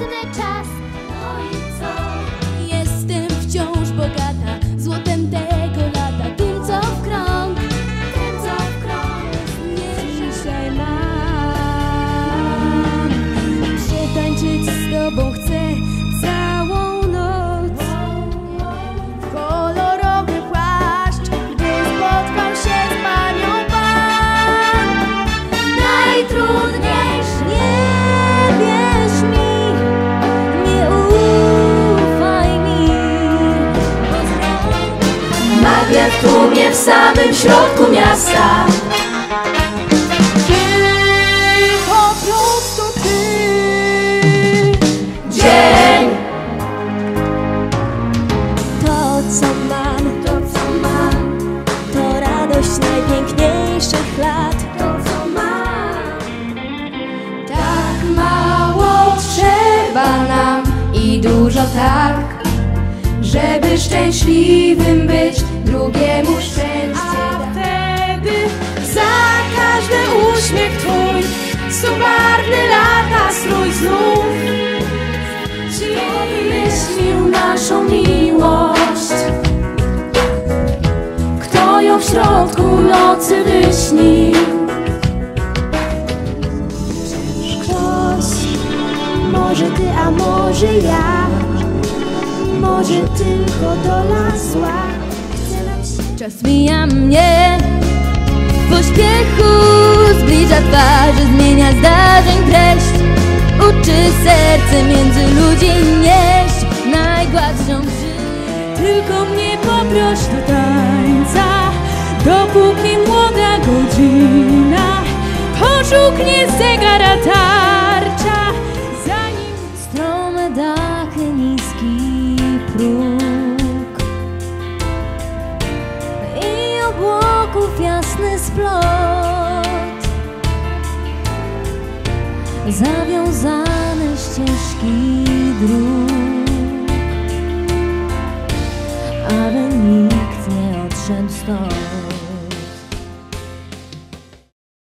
In the time? Co mam, To co mam, to radość najpiękniejszych lat. To co mam. Tak mało trzeba nam i dużo tak Żeby szczęśliwym być, drugiemu szczęście A wtedy Za każdy uśmiech twój Subarwny lata strój znów. Ci wymyślił naszą miłość w środku nocy wyśnił ktoś Może ty, a może ja Może tylko nam się Czas mija mnie W pośpiechu zbliża twarze Zmienia zdarzeń treść. Uczy serce między ludzi nieść Najgładszą żyć. Tylko mnie poproś do tańca Dopóki młoda godzina Pożółknie zegara tarcza Zanim Strome dachy, niski próg. I obłoków jasny splot Zawiązane ścieżki dróg. Aby nikt nie odszedł stąd